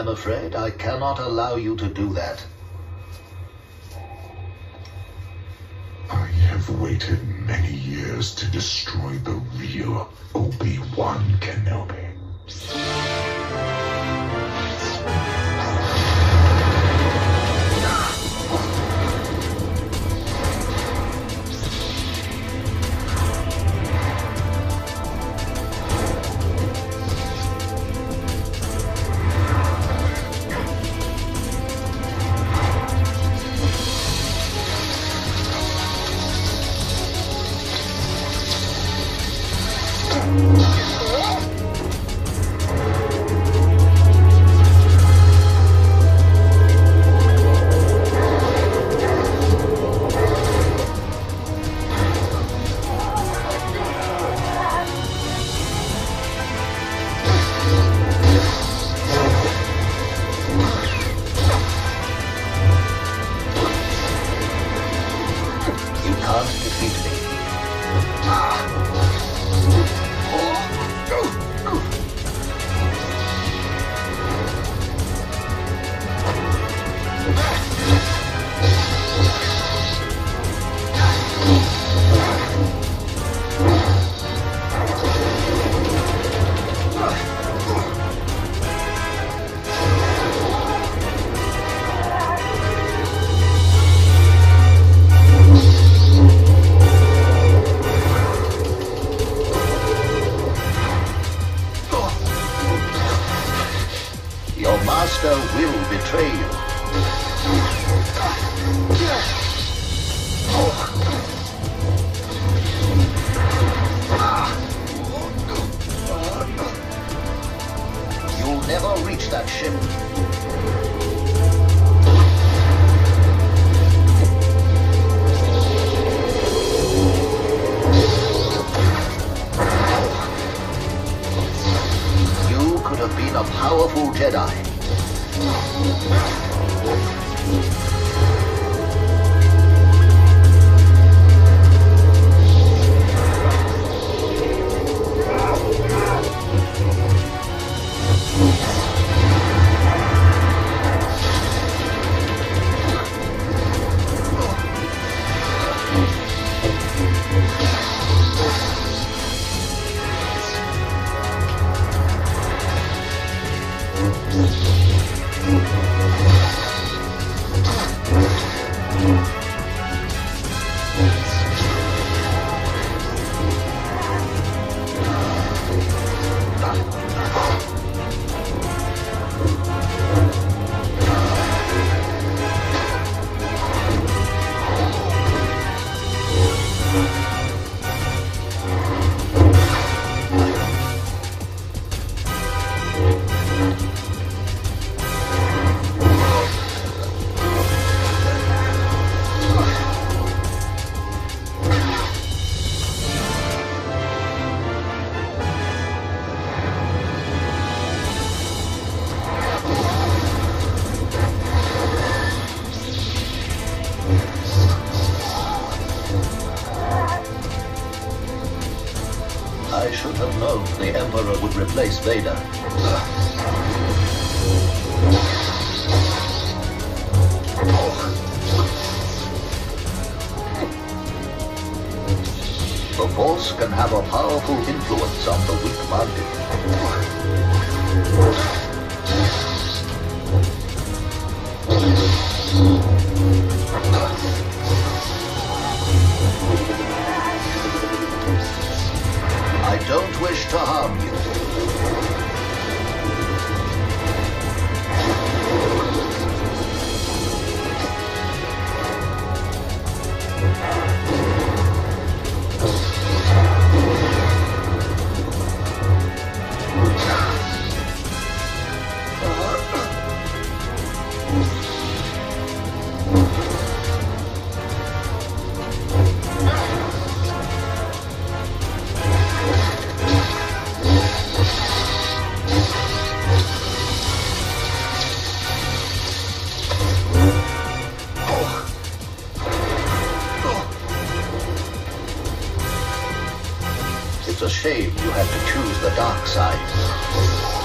I'm afraid I cannot allow you to do that. I have waited many years to destroy the real Obi-Wan Kenobi. Your master will betray you. You'll never reach that ship. Powerful Jedi. I the Emperor would replace Vader. The Force can have a powerful influence on the weak-minded. To harm you. A shame you had to choose the dark side.